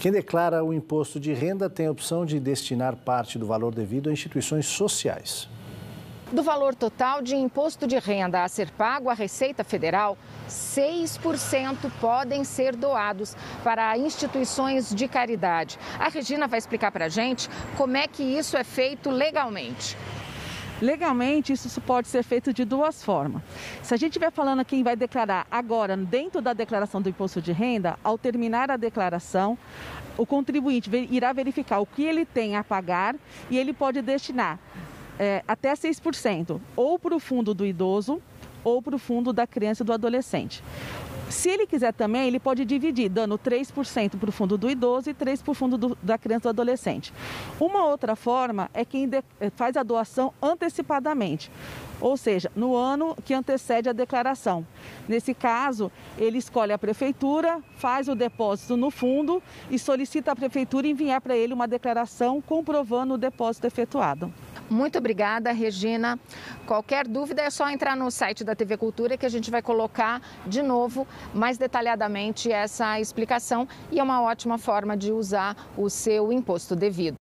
Quem declara o imposto de renda tem a opção de destinar parte do valor devido a instituições sociais. Do valor total de imposto de renda a ser pago à Receita Federal, 6% podem ser doados para instituições de caridade. A Regina vai explicar para a gente como é que isso é feito legalmente. Legalmente, isso pode ser feito de duas formas. Se a gente estiver falando quem vai declarar agora, dentro da declaração do imposto de renda, ao terminar a declaração, o contribuinte irá verificar o que ele tem a pagar e ele pode destinar é, até 6%, ou para o fundo do idoso ou para o fundo da criança e do adolescente. Se ele quiser também, ele pode dividir, dando 3% para o fundo do idoso e 3% para o fundo do, da criança e do adolescente. Uma outra forma é quem de, faz a doação antecipadamente ou seja, no ano que antecede a declaração. Nesse caso, ele escolhe a prefeitura, faz o depósito no fundo e solicita à prefeitura enviar para ele uma declaração comprovando o depósito efetuado. Muito obrigada, Regina. Qualquer dúvida é só entrar no site da TV Cultura que a gente vai colocar de novo mais detalhadamente essa explicação e é uma ótima forma de usar o seu imposto devido.